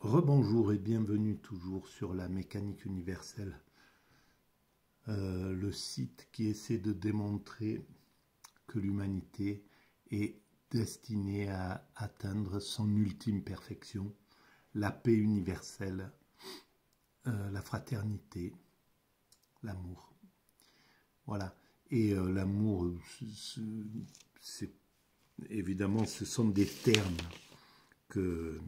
Rebonjour et bienvenue toujours sur la mécanique universelle, euh, le site qui essaie de démontrer que l'humanité est destinée à atteindre son ultime perfection, la paix universelle, euh, la fraternité, l'amour. Voilà. Et euh, l'amour, évidemment, ce sont des termes que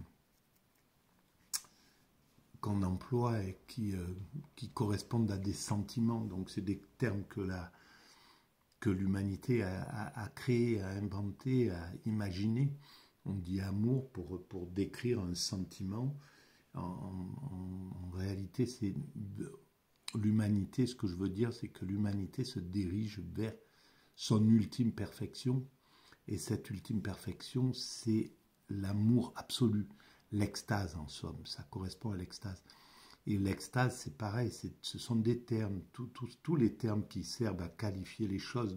qu'on emploie et qui, euh, qui correspondent à des sentiments. Donc c'est des termes que la que l'humanité a, a, a, créé, a inventé, a imaginé. On dit amour pour, pour décrire un sentiment. En, en, en réalité, c'est l'humanité. Ce que je veux dire, c'est que l'humanité se dirige vers son ultime perfection. Et cette ultime perfection, c'est l'amour absolu l'extase en somme, ça correspond à l'extase. Et l'extase, c'est pareil, ce sont des termes, tous les termes qui servent à qualifier les choses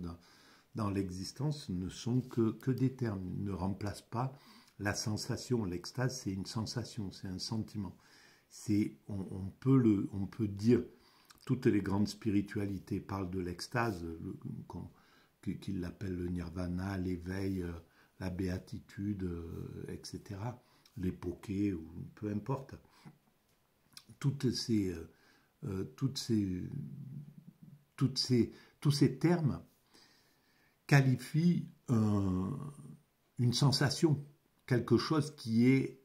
dans, l'existence ne sont que, que des termes, ne remplacent pas la sensation. L'extase, c'est une sensation, c'est un sentiment. On, peut le, on peut dire, toutes les grandes spiritualités parlent de l'extase, qu'ils l'appellent le nirvana, l'éveil, euh, la béatitude, euh, etc les poquets, ou peu importe. Toutes ces, euh, euh, toutes ces, toutes ces, tous ces termes qualifient une sensation, quelque chose qui est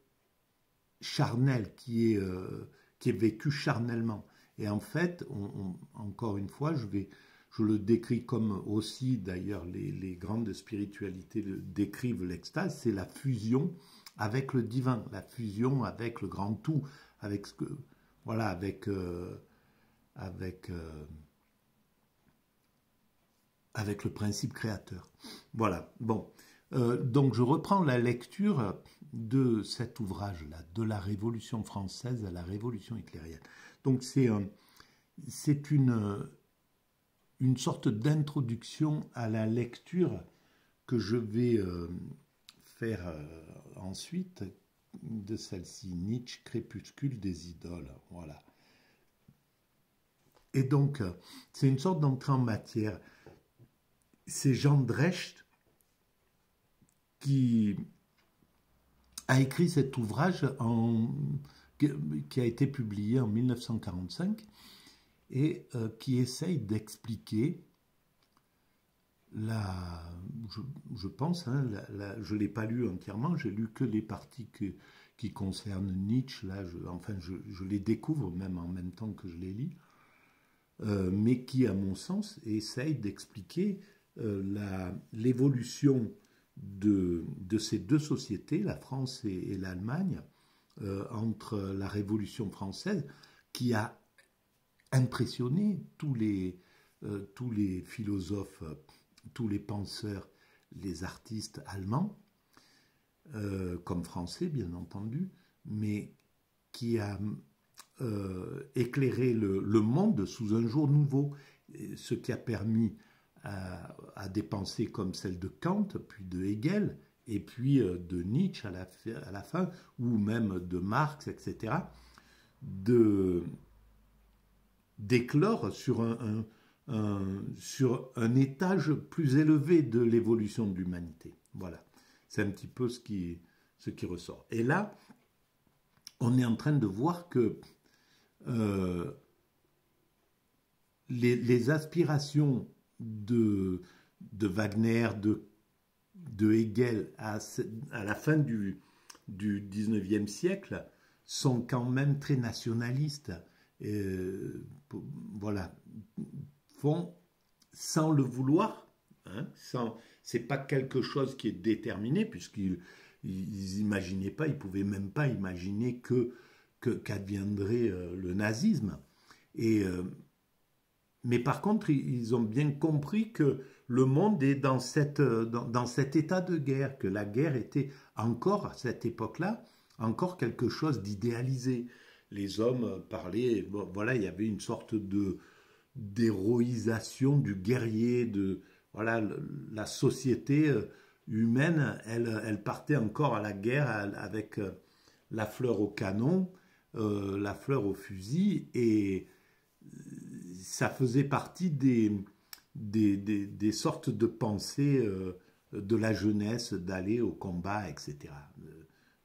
charnel, qui est, euh, qui est vécu charnellement. Et en fait, encore une fois, je, vais, je le décris comme aussi, d'ailleurs, les, les, grandes spiritualités décrivent l'extase, c'est la fusion avec le divin, la fusion avec le grand tout, avec ce que, voilà, avec, euh, euh, le principe créateur. Voilà. Bon, euh, donc je reprends la lecture de cet ouvrage-là, de la Révolution française à la Révolution hitlérienne. Donc c'est c'est une une sorte d'introduction à la lecture que je vais euh, ensuite de celle-ci, Nietzsche, Crépuscule des idoles. Voilà. Et donc, euh, c'est une sorte d'entrée en matière. C'est Jean Drecht qui a écrit cet ouvrage qui a été publié en 1945 et euh, qui essaye d'expliquer la, je, pense, hein, je ne l'ai pas lu entièrement, j'ai lu que les parties que, qui concernent Nietzsche, là, je, enfin, je, les découvre même en même temps que je les lis, euh, mais qui, à mon sens, essaye d'expliquer euh, l'évolution de, de, ces deux sociétés, la France et, et l'Allemagne, euh, entre la Révolution française, qui a impressionné tous les, euh, tous les philosophes tous les penseurs, les artistes allemands, euh, comme français bien entendu, mais qui a euh, éclairé le, monde sous un jour nouveau, ce qui a permis à, des pensées comme celle de Kant, puis de Hegel, et puis euh, de Nietzsche à la, fin, ou même de Marx, etc., d'éclore sur un euh, sur un étage plus élevé de l'évolution de l'humanité. Voilà, c'est un petit peu ce qui, ressort. Et là, on est en train de voir que euh, les, aspirations de, de Wagner, de, de Hegel à, à, la fin du, du 19e siècle sont quand même très nationalistes. Euh, voilà, font sans le vouloir. Hein, c'est pas quelque chose qui est déterminé puisqu'ils n'imaginaient pas, ils pouvaient même pas imaginer que qu'adviendrait euh, le nazisme. Et euh, mais par contre, ils ont bien compris que le monde est dans, cette, dans, cet état de guerre, que la guerre était encore à cette époque-là, encore quelque chose d'idéalisé. Les hommes parlaient, voilà, il y avait une sorte de, d'héroïsation du guerrier, de voilà la société euh, humaine, elle, partait encore à la guerre avec euh, la fleur au canon, la fleur au fusil, et ça faisait partie des, des, sortes de pensées de la jeunesse d'aller au combat, etc.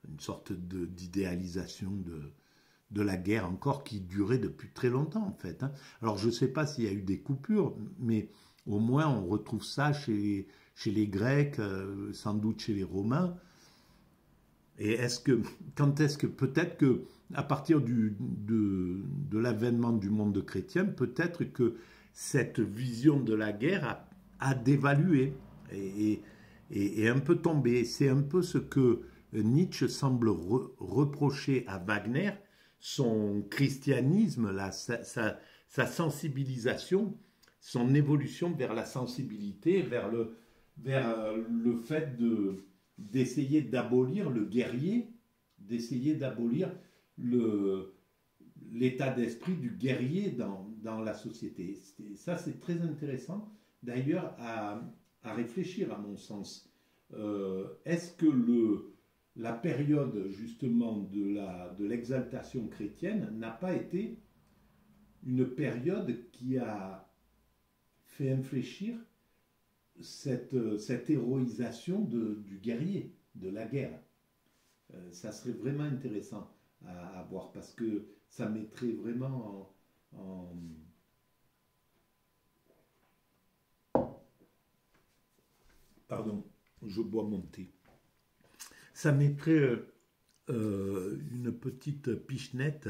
Une sorte d'idéalisation de, de, la guerre encore qui durait depuis très longtemps en fait. Hein. Alors je ne sais pas s'il y a eu des coupures, mais au moins on retrouve ça chez, chez les Grecs, euh, sans doute chez les Romains. Et est-ce que, quand est-ce que, peut-être que, à partir du, de, l'avènement du monde chrétien, peut-être que cette vision de la guerre a, a dévalué et, et, un peu tombé. C'est un peu ce que Nietzsche semble reprocher à Wagner, son christianisme, sa, sensibilisation, son évolution vers la sensibilité, vers le, vers le fait de, d'essayer d'abolir le guerrier, d'essayer d'abolir l'état d'esprit du guerrier dans, dans la société. Ça, c'est très intéressant, d'ailleurs, à, à réfléchir, à mon sens. Euh, est-ce que le, la période justement de, l'exaltation chrétienne n'a pas été une période qui a fait infléchir cette, héroïsation du guerrier, de la guerre euh, Ça serait vraiment intéressant à, voir parce que ça mettrait vraiment en Pardon, je bois mon thé. Ça mettrait euh, euh, une petite pichenette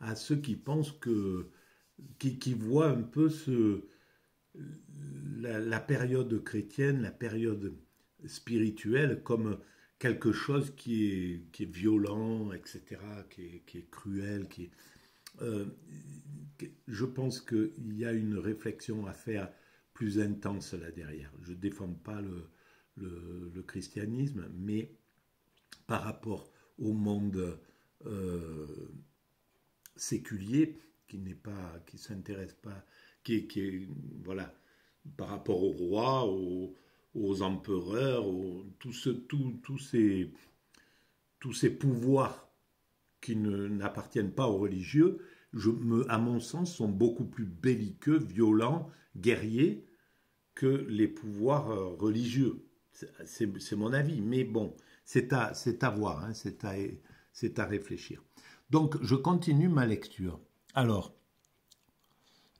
à ceux qui pensent que, qui, voient un peu la, période chrétienne, la période spirituelle comme quelque chose qui est, qui violent, etc., qui est, qui cruel, qui euh, je pense qu'il y a une réflexion à faire plus intense là derrière. Je ne défends pas le, christianisme, mais par rapport au monde euh, séculier, qui n'est pas, qui s'intéresse pas, qui, est, voilà, par rapport au roi, aux, empereurs, tous ces, tous ces pouvoirs qui n'appartiennent pas aux religieux, je me, à mon sens, sont beaucoup plus belliqueux, violents, guerriers que les pouvoirs euh, religieux. C'est mon avis, mais bon, c'est à, voir, hein, c'est à, réfléchir. Donc, je continue ma lecture. Alors,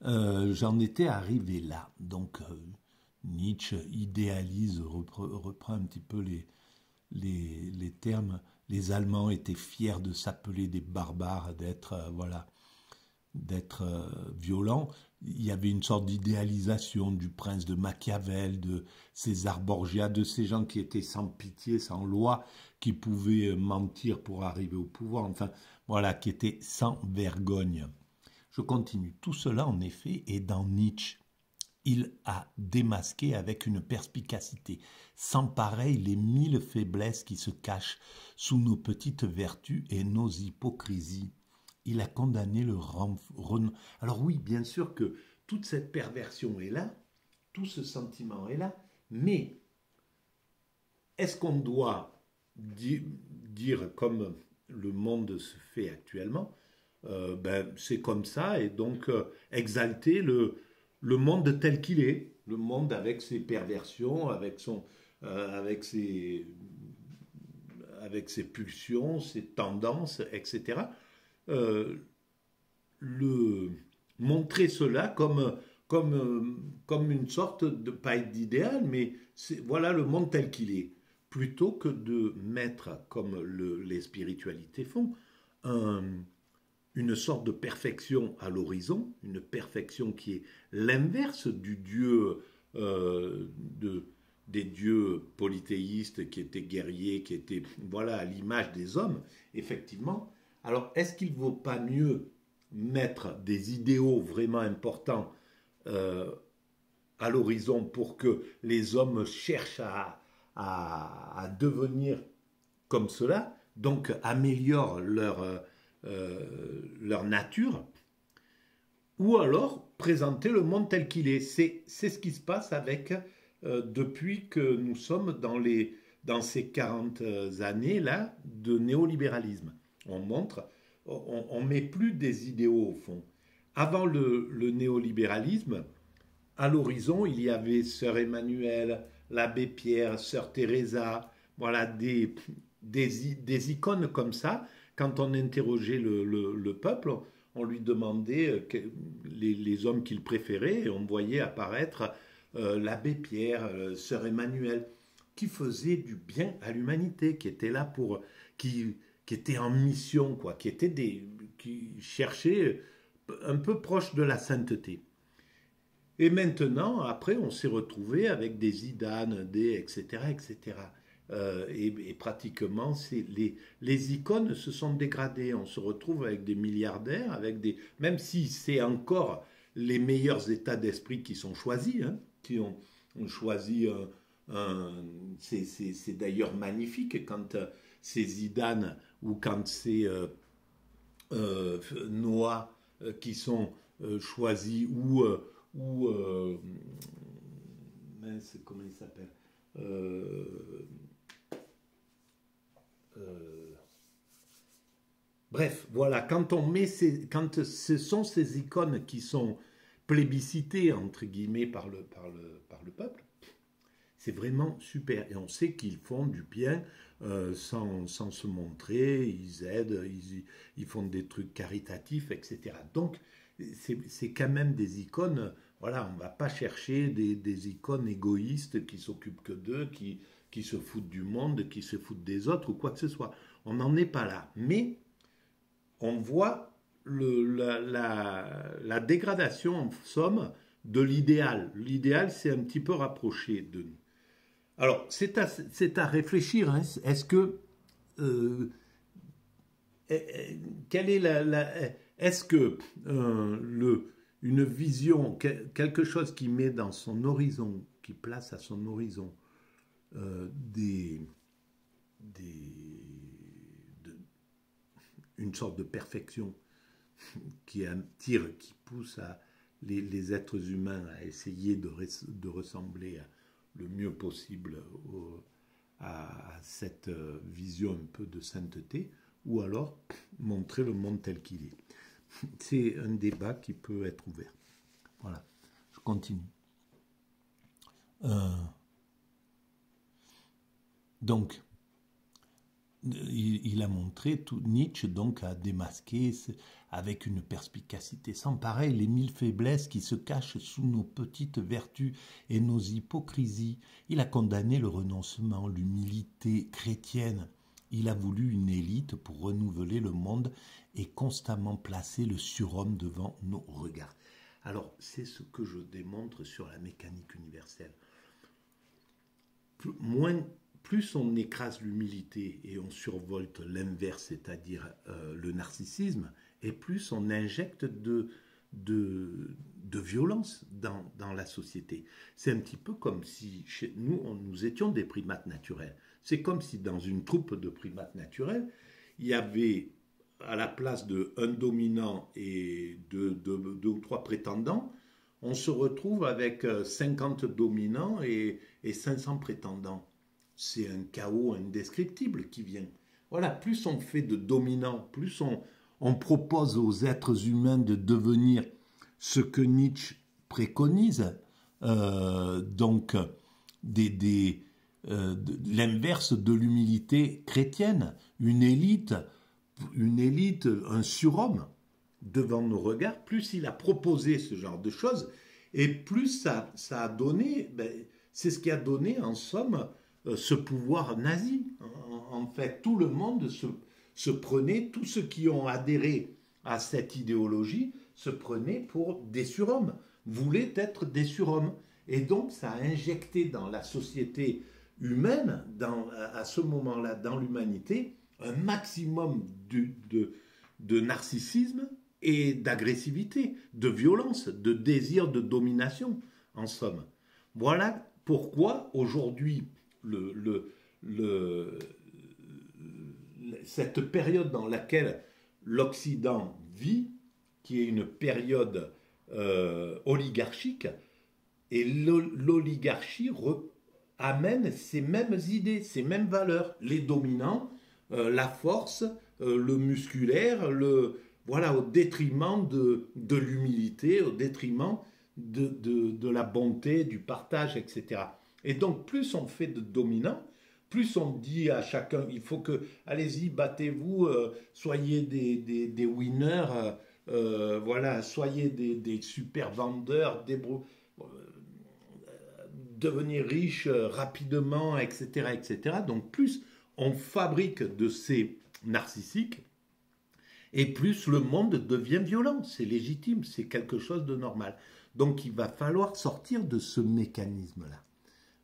euh, j'en étais arrivé là. Donc, euh, Nietzsche idéalise, reprend, un petit peu les, termes. Les Allemands étaient fiers de s'appeler des barbares, d'être euh, voilà, d'être violents il y avait une sorte d'idéalisation du prince de Machiavel, de César Borgia, de ces gens qui étaient sans pitié, sans loi, qui pouvaient euh, mentir pour arriver au pouvoir, enfin voilà, qui étaient sans vergogne. Je continue. Tout cela, en effet, est dans Nietzsche. Il a démasqué avec une perspicacité sans pareil les mille faiblesses qui se cachent sous nos petites vertus et nos hypocrisies il a condamné le renom. Alors oui, bien sûr que toute cette perversion est là, tout ce sentiment est là, mais est-ce qu'on doit dire comme le monde se fait actuellement, euh, ben, c'est comme ça, et donc euh, exalter le, monde tel qu'il est, le monde avec ses perversions, avec, euh, ses pulsions, ses tendances, etc. Euh, le, montrer cela comme, comme, comme une sorte de, pas d'idéal, mais voilà le monde tel qu'il est, plutôt que de mettre, comme le, les spiritualités font, une sorte de perfection à l'horizon, une perfection qui est l'inverse du Dieu euh, de, des dieux polythéistes qui étaient guerriers, qui étaient voilà à l'image des hommes, effectivement, alors, est-ce qu'il ne vaut pas mieux mettre des idéaux vraiment importants euh, à l'horizon pour que les hommes cherchent à, devenir comme cela, donc améliorent leur, euh, leur nature, ou alors présenter le monde tel qu'il est? C'est, ce qui se passe avec, euh, depuis que nous sommes dans ces 40 années-là de néolibéralisme on montre, on, met plus des idéaux au fond. Avant le, néolibéralisme, à l'horizon, il y avait Sœur Emmanuel, l'abbé Pierre, Sœur Teresa, voilà des, des, icônes comme ça. Quand on interrogeait le, peuple, on lui demandait euh, les, hommes qu'il préférait et on voyait apparaître euh, l'abbé Pierre, euh, Sœur Emmanuel, qui faisaient du bien à l'humanité, qui étaient là pour, qui, qui étaient en mission, quoi, qui étaient des, qui cherchaient un peu proche de la sainteté. Et maintenant, après, on s'est retrouvé avec des idanes, des etc., etc. Euh, et, pratiquement, les, les icônes se sont dégradées. On se retrouve avec des milliardaires, avec des, même si c'est encore les meilleurs états d'esprit qui sont choisis, hein, qui ont, choisi un, c'est d'ailleurs magnifique quand euh, c'est Zidane ou quand c'est euh, euh Noah qui sont choisis ou, ou comment il s'appelle Bref, voilà, quand on met ces, quand ce sont ces icônes qui sont plébiscitées entre guillemets par le, par le, par le peuple, c'est vraiment super. Et on sait qu'ils font du bien euh, sans, se montrer, ils aident, ils, font des trucs caritatifs, etc. Donc, c'est quand même des icônes. Voilà, on ne va pas chercher des, des icônes égoïstes qui s'occupent que d'eux, qui, qui se foutent du monde, qui se foutent des autres ou quoi que ce soit. On n'en est pas là. Mais on voit la, dégradation, en somme, de l'idéal. L'idéal, c'est un petit peu rapproché de nous. Alors, c'est à, réfléchir. Hein. Est-ce que. Le, une vision, quelque chose qui met dans son horizon, qui place à son horizon euh, des, des une sorte de perfection qui attire, qui pousse à les, êtres humains à essayer de, ressembler le mieux possible à, cette euh, vision un peu de sainteté, ou alors montrer le monde tel qu'il est. C'est un débat qui peut être ouvert. Voilà, je continue. Euh, donc, il, a montré, tout, Nietzsche donc a démasqué avec une perspicacité sans pareil les mille faiblesses qui se cachent sous nos petites vertus et nos hypocrisies. Il a condamné le renoncement, l'humilité chrétienne. Il a voulu une élite pour renouveler le monde et constamment placer le surhomme devant nos regards. Alors, c'est ce que je démontre sur la mécanique universelle. moins plus on écrase l'humilité et on survolte l'inverse, c'est-à-dire euh, le narcissisme, et plus on injecte de, violence dans, dans, la société. C'est un petit peu comme si chez nous, nous étions des primates naturels. C'est comme si dans une troupe de primates naturels, il y avait à la place de un dominant et de deux ou trois prétendants, on se retrouve avec 50 euh, dominants et, et 500 prétendants c'est un chaos indescriptible qui vient. Voilà, plus on fait de dominants, plus on, propose aux êtres humains de devenir ce que Nietzsche préconise, euh, donc euh, l'inverse de l'humilité chrétienne, une élite, une élite, un surhomme devant nos regards, plus il a proposé ce genre de choses, et plus ça, a donné, ben, c'est ce qui a donné en somme ce pouvoir nazi. En, fait, tout le monde se, prenait, tous ceux qui ont adhéré à cette idéologie se prenaient pour des surhommes, voulaient être des surhommes. Et donc, ça a injecté dans la société humaine, à ce moment-là, dans l'humanité, un maximum de, de narcissisme et d'agressivité, de violence, de désir de domination, en somme. Voilà pourquoi aujourd'hui cette période dans laquelle l'Occident vit, qui est une période euh, oligarchique, et l'oligarchie amène ces mêmes idées, ces mêmes valeurs, les dominants, euh, la force, le musculaire, voilà, au détriment de, l'humilité, au détriment de, la bonté, du partage, etc. Et donc, plus on fait de dominants, plus on dit à chacun, il faut que, allez-y, battez-vous, euh, soyez des, des, winners, euh, euh, voilà, soyez des, super vendeurs, devenir riche rapidement, etc., etc. Donc, plus on fabrique de ces narcissiques, et plus le monde devient violent. C'est légitime, c'est quelque chose de normal. Donc il va falloir sortir de ce mécanisme-là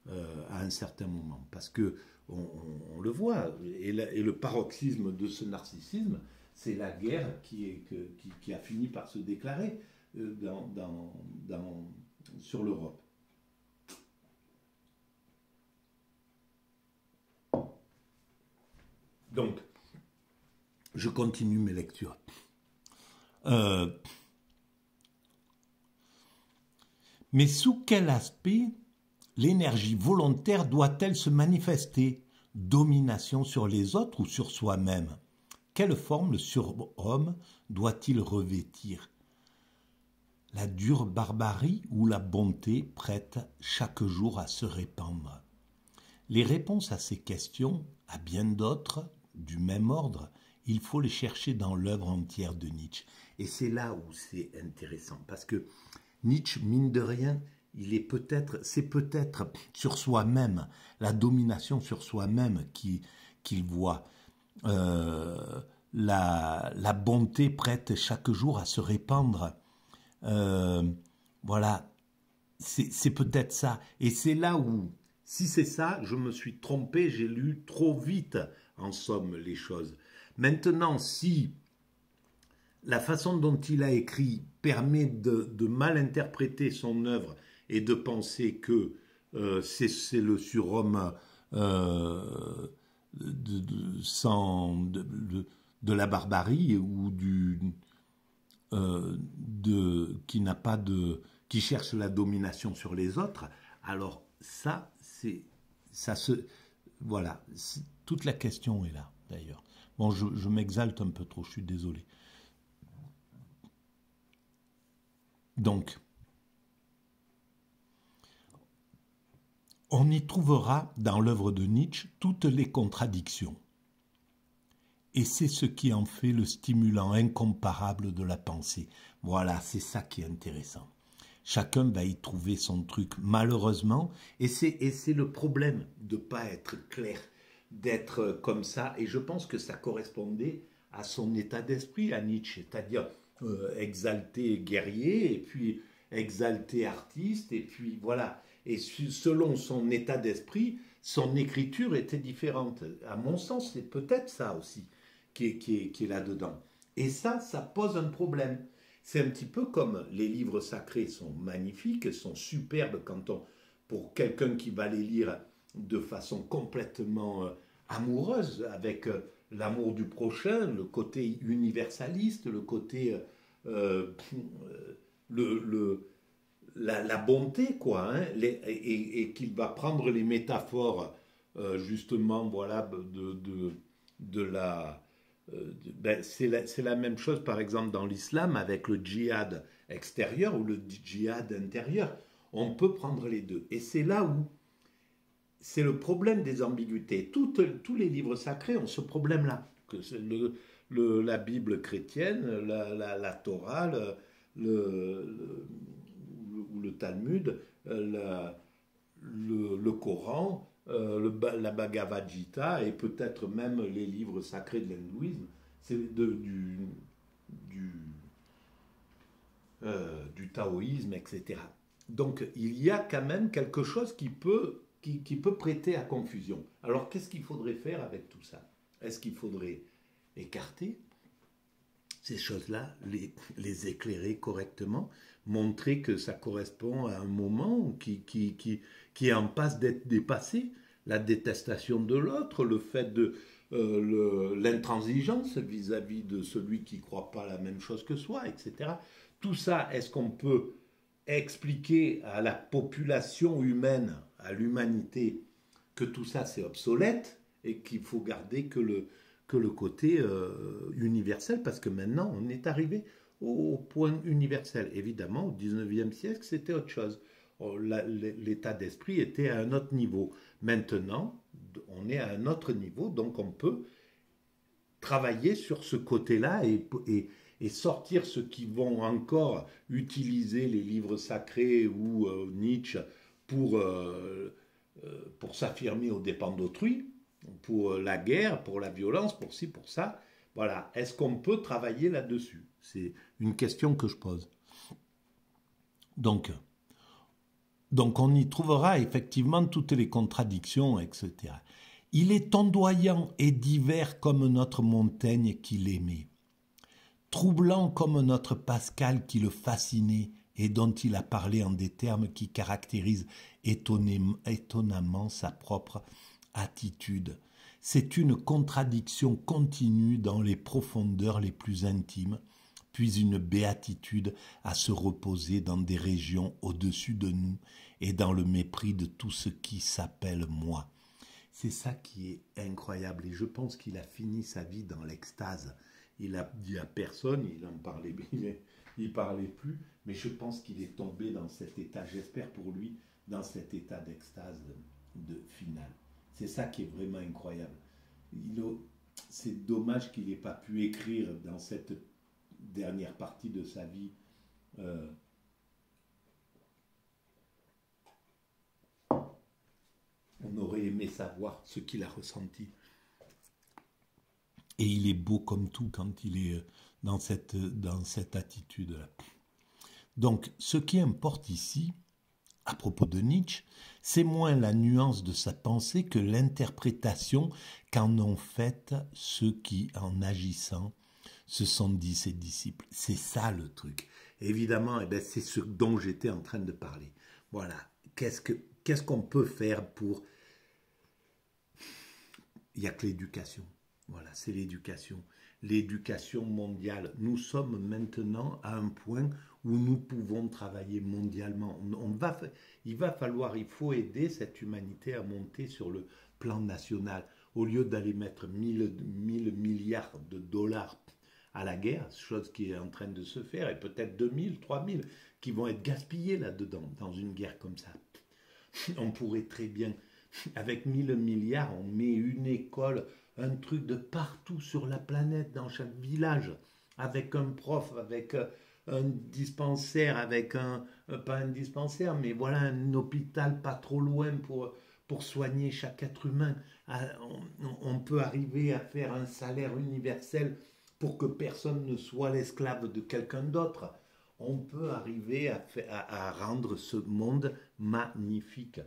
euh, à un certain moment, parce que on, le voit, et, le paroxysme de ce narcissisme, c'est la guerre qui, a fini par se déclarer euh, sur l'Europe. Donc, je continue mes lectures. Euh, mais sous quel aspect l'énergie volontaire doit-elle se manifester? Domination sur les autres ou sur soi-même? Quelle forme le surhomme doit-il revêtir? La dure barbarie ou la bonté prête chaque jour à se répandre? Les réponses à ces questions, à bien d'autres, du même ordre, il faut les chercher dans l'œuvre entière de Nietzsche. Et c'est là où c'est intéressant, parce que Nietzsche, mine de rien, il est peut-être, c'est peut-être sur soi-même, la domination sur soi-même qu'il voit. Euh, la, bonté prête chaque jour à se répandre. Euh, voilà, c'est peut-être ça. Et c'est là où, si c'est ça, je me suis trompé, j'ai lu trop vite, en somme, les choses. Maintenant, si la façon dont il a écrit permet de, mal interpréter son œuvre et de penser que euh, c'est le surhomme euh, de, la barbarie ou du euh, qui n'a pas de qui cherche la domination sur les autres, alors ça c'est ça se voilà toute la question est là d'ailleurs. Bon, je, m'exalte un peu trop, je suis désolé. Donc, on y trouvera dans l'œuvre de Nietzsche toutes les contradictions. Et c'est ce qui en fait le stimulant incomparable de la pensée. Voilà, c'est ça qui est intéressant. Chacun va y trouver son truc, malheureusement, et c'est le problème de ne pas être clair d'être comme ça. Et je pense que ça correspondait à son état d'esprit, à Nietzsche, c'est-à-dire euh, exalté guerrier, et puis exalté artiste, et puis voilà. Et selon son état d'esprit, son écriture était différente. À mon sens, c'est peut-être ça aussi qui est, là-dedans. Et ça, ça pose un problème. C'est un petit peu comme les livres sacrés sont magnifiques, sont superbes quand on, pour quelqu'un qui va les lire de façon complètement euh, amoureuse, avec euh, l'amour du prochain, le côté universaliste, le côté... Euh, le, la, bonté, quoi, hein, et, qu'il va prendre les métaphores, justement, voilà, de, de, de la... Ben, c'est la, la, même chose, par exemple, dans l'islam, avec le djihad extérieur ou le djihad intérieur. On peut prendre les deux. Et c'est là où c'est le problème des ambiguïtés. tous les livres sacrés ont ce problème-là. Que la Bible chrétienne, la, Torah, le, ou le Talmud, le, Coran, euh, la Bhagavad Gita et peut-être même les livres sacrés de l'hindouisme, c'est euh, du taoïsme, etc. Donc il y a quand même quelque chose qui peut prêter à confusion. Alors qu'est-ce qu'il faudrait faire avec tout ça? Est-ce qu'il faudrait écarter ces choses-là, les, éclairer correctement, montrer que ça correspond à un moment qui, qui, qui, qui est en passe d'être dépassé, la détestation de l'autre, le fait de euh, l'intransigeance vis-à-vis de celui qui ne croit pas la même chose que soi, etc. Tout ça, est-ce qu'on peut expliquer à la population humaine à l'humanité que tout ça c'est obsolète et qu'il faut garder que le, que le côté euh, universel, parce que maintenant, on est arrivé au, point universel. Évidemment, au 19e siècle, c'était autre chose. Oh, l'état d'esprit était à un autre niveau. Maintenant, on est à un autre niveau, donc on peut travailler sur ce côté-là et, et, sortir ceux qui vont encore utiliser les livres sacrés ou euh, Nietzsche pour, euh, euh, pour s'affirmer aux dépens d'autrui, pour la guerre, pour la violence, pour ci, pour ça. Voilà. Est-ce qu'on peut travailler là-dessus? C'est une question que je pose. Donc, donc on y trouvera effectivement toutes les contradictions, etc. Il est ondoyant et divers comme notre Montaigne qui l'aimait, troublant comme notre Pascal qui le fascinait et dont il a parlé en des termes qui caractérisent étonnamment sa propre attitude. C'est une contradiction continue dans les profondeurs les plus intimes, puis une béatitude à se reposer dans des régions au-dessus de nous et dans le mépris de tout ce qui s'appelle moi. C'est ça qui est incroyable. Et je pense qu'il a fini sa vie dans l'extase. Il a dit à personne, il en parlait, il parlait plus, mais je pense qu'il est tombé dans cet état, j'espère pour lui, dans cet état d'extase de, finale. C'est ça qui est vraiment incroyable. C'est dommage qu'il n'ait pas pu écrire dans cette dernière partie de sa vie euh, on aurait aimé savoir ce qu'il a ressenti. Et il est beau comme tout quand il est dans cette, dans cette attitude-là. Donc, ce qui importe ici, à propos de Nietzsche, c'est moins la nuance de sa pensée que l'interprétation qu'en ont faite ceux qui, en agissant, se sont dit ses disciples. C'est ça le truc. évidemment, eh ben, c'est ce dont j'étais en train de parler. Voilà. Qu'est-ce que qu'est-ce qu'on peut faire pour... Il n'y a que l'éducation. Voilà, c'est l'éducation. L'éducation mondiale. Nous sommes maintenant à un point où nous pouvons travailler mondialement. On va, il va falloir, il faut aider cette humanité à monter sur le plan national. Au lieu d'aller mettre 1000, 1000 milliards de dollars à la guerre, chose qui est en train de se faire, et peut-être 2000, 3000 qui vont être gaspillés là-dedans, dans une guerre comme ça. On pourrait très bien, avec 1000 milliards, on met une école, un truc de partout sur la planète, dans chaque village, avec un prof, avec euh, un dispensaire, avec un, euh, pas un dispensaire, mais voilà, un hôpital pas trop loin pour, pour soigner chaque être humain. Ah, on, peut arriver à faire un salaire universel pour que personne ne soit l'esclave de quelqu'un d'autre on peut arriver à, rendre ce monde magnifique,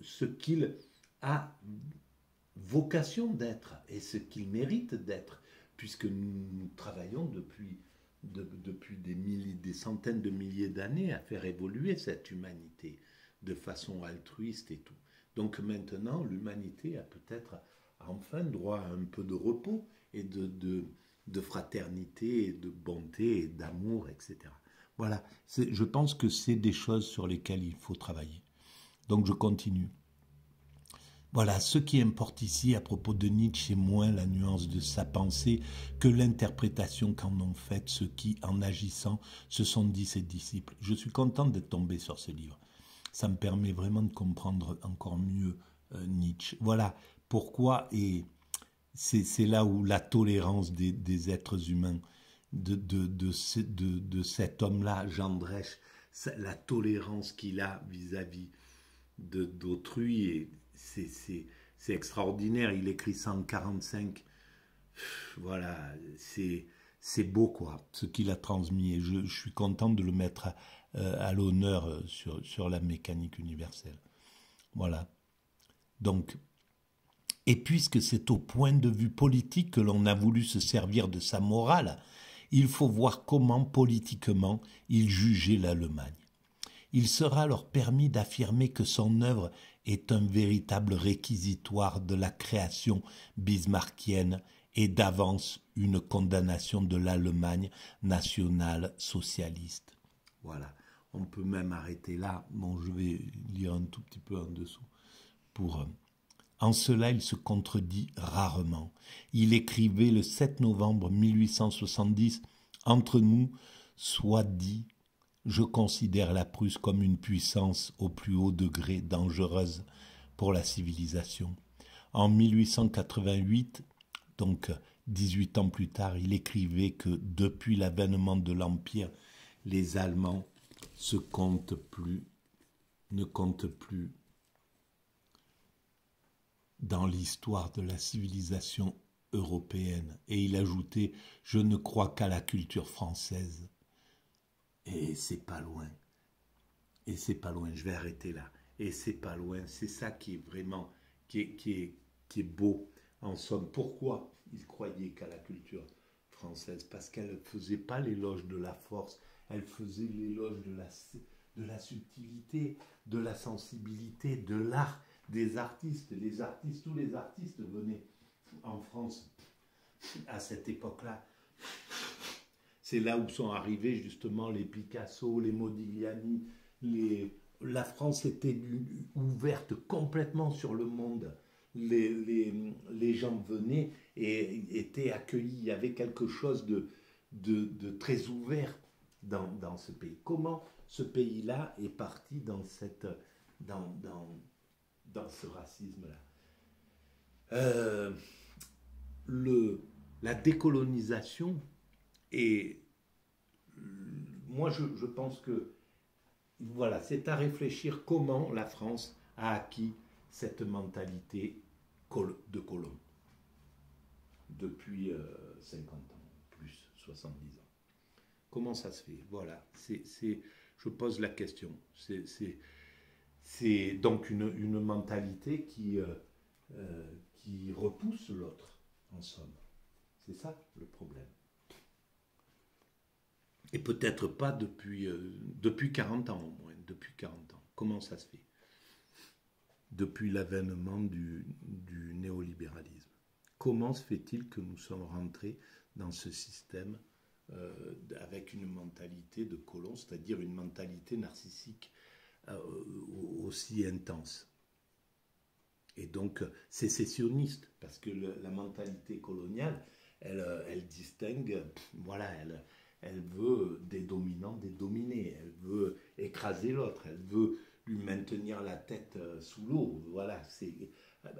ce qu'il a vocation d'être et ce qu'il mérite d'être, puisque nous, travaillons depuis, depuis des, centaines de milliers d'années à faire évoluer cette humanité de façon altruiste et tout. Donc maintenant, l'humanité a peut-être enfin droit à un peu de repos et de, de, de fraternité, et de bonté et d'amour, etc. Voilà, je pense que c'est des choses sur lesquelles il faut travailler. Donc je continue. Voilà, ce qui importe ici à propos de Nietzsche, c'est moins la nuance de sa pensée que l'interprétation qu'en ont faite ceux qui, en agissant, se sont dit ses disciples. Je suis content d'être tombé sur ce livre. Ça me permet vraiment de comprendre encore mieux euh, Nietzsche. Voilà pourquoi, et c'est là où la tolérance des êtres humains de, de, de, cet homme-là, Jean Dresch, la tolérance qu'il a vis-à-vis d'autrui, c'est extraordinaire. Il écrit 145. Voilà, c'est beau, quoi, ce qu'il a transmis. Et je, suis content de le mettre à, euh, à l'honneur euh, sur, sur la mécanique universelle. Voilà. Donc, et puisque c'est au point de vue politique que l'on a voulu se servir de sa morale, il faut voir comment politiquement il jugeait l'Allemagne. Il sera alors permis d'affirmer que son œuvre est un véritable réquisitoire de la création bismarckienne et d'avance une condamnation de l'Allemagne nationale socialiste. Voilà, on peut même arrêter là. Bon, je vais lire un tout petit peu en dessous pour. Euh, En cela, il se contredit rarement. Il écrivait le 7 novembre 1870 Entre nous, soit dit, je considère la Prusse comme une puissance au plus haut degré dangereuse pour la civilisation. En 1888, donc 18 ans plus tard, il écrivait que depuis l'avènement de l'Empire, les Allemands se comptent plus, ne comptent plus dans l'histoire de la civilisation européenne. Et il ajoutait Je ne crois qu'à la culture française. Et c'est pas loin. Et c'est pas loin. Je vais arrêter là. Et c'est pas loin. C'est ça qui est vraiment, qui est, qui est, beau. En somme, pourquoi il croyait qu'à la culture française? Parce qu'elle ne faisait pas l'éloge de la force, elle faisait l'éloge de la, de la subtilité, de la sensibilité, de l'art des artistes. Les artistes, tous les artistes venaient en France à cette époque-là. C'est là où sont arrivés justement les Picasso, les Modigliani. La France était ouverte complètement sur le monde. Les, gens venaient et étaient accueillis. Il y avait quelque chose de, très ouvert dans, ce pays. Comment ce pays-là est parti dans, ce racisme-là? Euh, la décolonisation et moi je, pense que voilà, c'est à réfléchir comment la France a acquis cette mentalité de colon depuis 50 euh, ans, plus 70 ans. Comment ça se fait? Voilà, c'est, je pose la question. C'est, donc une, mentalité euh, euh, qui repousse l'autre, en somme. C'est ça le problème. Et peut-être pas depuis, euh, depuis 40 ans au moins, depuis 40 ans. Comment ça se fait? Depuis l'avènement du, néolibéralisme. Comment se fait-il que nous sommes rentrés dans ce système avec une mentalité de colon, c'est-à-dire une mentalité narcissique euh, aussi intense? Et donc, sécessionniste, parce que la mentalité coloniale, elle, euh, elle distingue, voilà, elle, elle veut des dominants, des dominés, elle veut écraser l'autre, elle veut lui maintenir la tête euh, sous l'eau, voilà,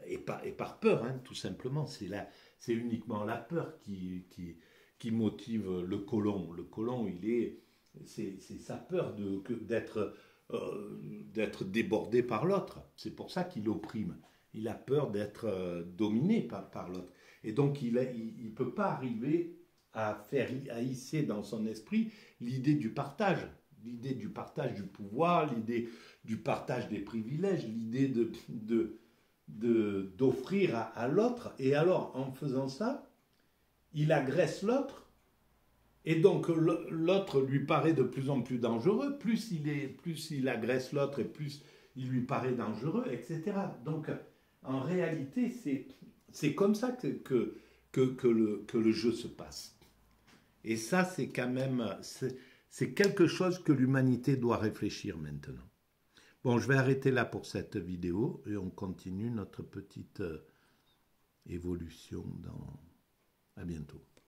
et par, et par peur, hein, tout simplement, c'est uniquement la peur qui, qui, qui, motive le colon. Le colon, il est, c'est sa peur d'être euh, d'être débordé par l'autre. C'est pour ça qu'il opprime. Il a peur d'être euh, dominé par, par l'autre. Et donc il ne il, peut pas arriver à faire hisser dans son esprit l'idée du partage, l'idée du partage du pouvoir, l'idée du partage des privilèges, l'idée de, d'offrir à, à l'autre. Et alors, en faisant ça, il agresse l'autre et donc l'autre lui paraît de plus en plus dangereux, plus il, est, plus il agresse l'autre et plus il lui paraît dangereux, etc. Donc en réalité, c'est comme ça que, que, que, le, que le jeu se passe. Et ça, c'est quand même, c'est quelque chose que l'humanité doit réfléchir maintenant. Bon, je vais arrêter là pour cette vidéo et on continue notre petite euh, évolution dans... À bientôt.